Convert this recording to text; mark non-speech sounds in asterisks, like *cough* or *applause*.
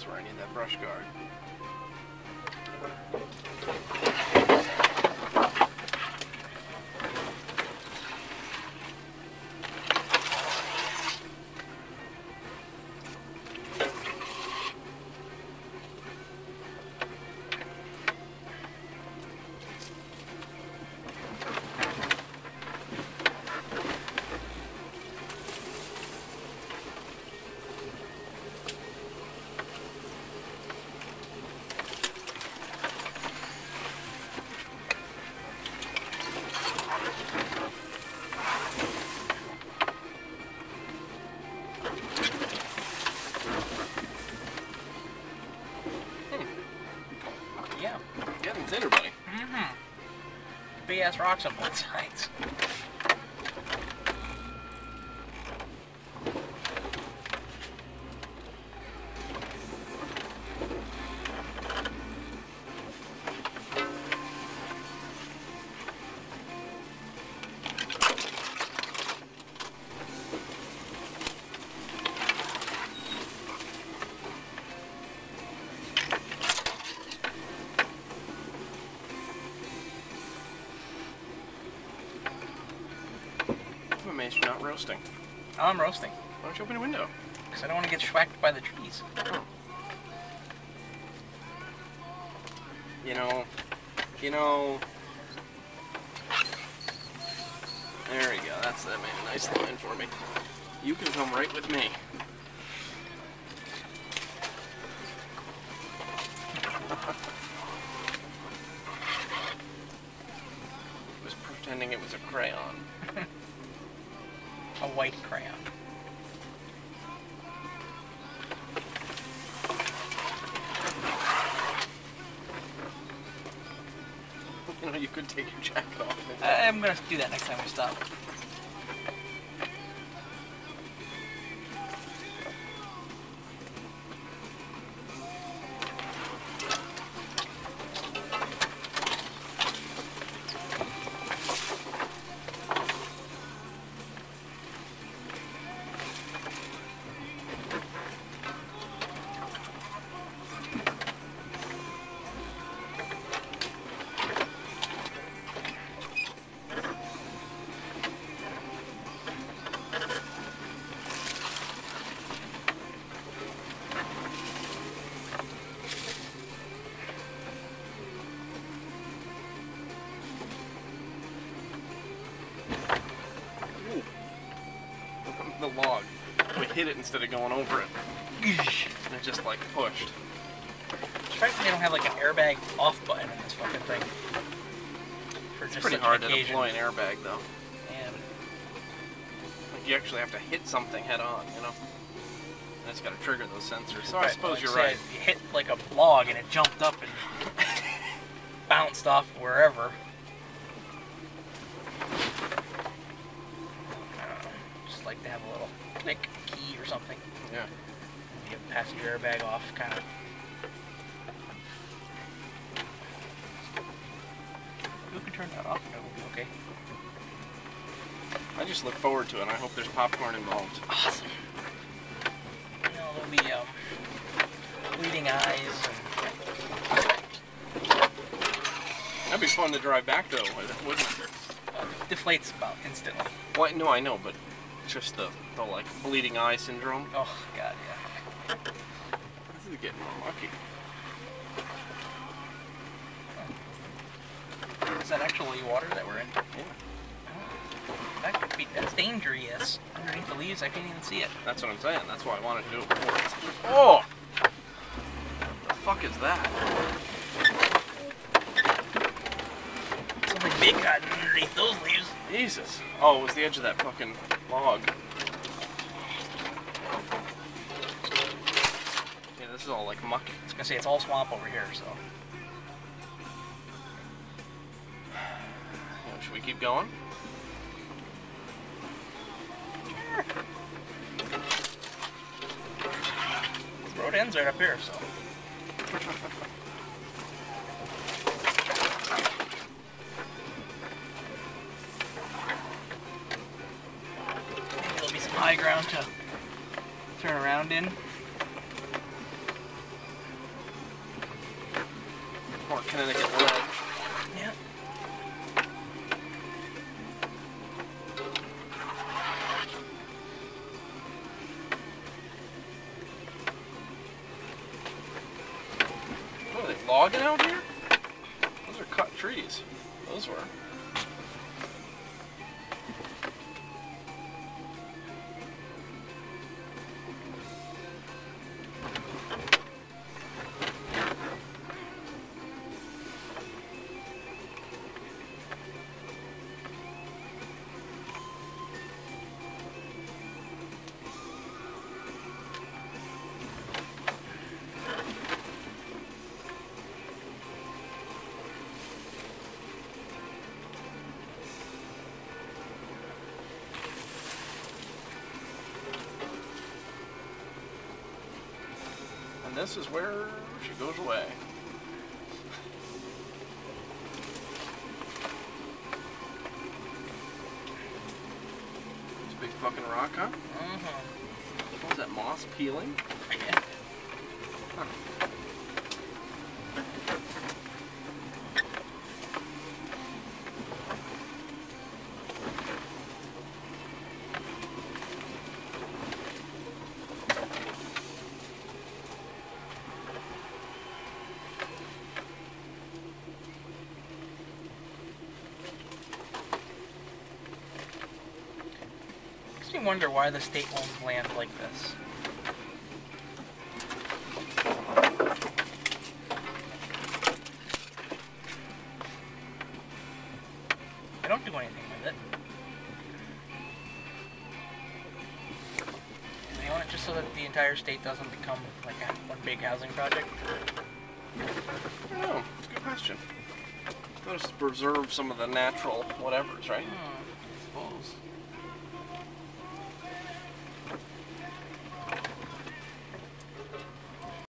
That's where I need that brush guard. Ass rocks on both sides. Not roasting. Oh, I'm roasting. Why don't you open a window? Because I don't want to get schwacked by the trees. You know, you know. There we go. That's that made a nice line for me. You can come right with me. *laughs* was pretending it was a crayon. A white crayon. You *laughs* know, you could take your jacket off. and- I'm gonna do that next time we stop. The log. We hit it instead of going over it. And it just like pushed. Surprised they don't have like an airbag off button in this fucking thing. For It's pretty hard to deploy an airbag though. Yeah, Like you actually have to hit something head on, you know? And it's got to trigger those sensors. So I suppose like you're right. You hit like a log and it jumped up and *laughs* bounced off wherever. I don't know. Just like to have a little click key or something. Yeah. Get passenger airbag off, kind of. You can turn that off and it will be okay. I just look forward to it. and I hope there's popcorn involved. Awesome. You know, there'll be um, bleeding eyes and That'd be fun to drive back though, wouldn't it? uh, deflates about instantly. Well, no, I know, but just the, the like bleeding eye syndrome. Oh god, yeah. This is getting more lucky. Is that actually water that we're in? Yeah. Ah, that could be that's dangerous. Underneath the leaves, I can't even see it. That's what I'm saying. That's why I wanted to do it before. Oh! What the fuck is that? Something big got underneath those leaves. Jesus. Oh, it was the edge of that fucking log. Yeah, this is all like muck. I was gonna say it's all swamp over here, so. *sighs* Should we keep going? The road ends right up here, so. *laughs* high ground to turn around in. Or Connecticut leg. What are they logging out here? Those are cut trees. Those were. This is where she goes away. It's a big fucking rock, huh? Mm-hmm. What is that, moss peeling? Yeah. *laughs* Makes wonder why the state owns land like this. I don't do anything with it. They own it just so that the entire state doesn't become like a one big housing project. I don't know. It's a good question. Let us preserve some of the natural whatevers, right? Hmm.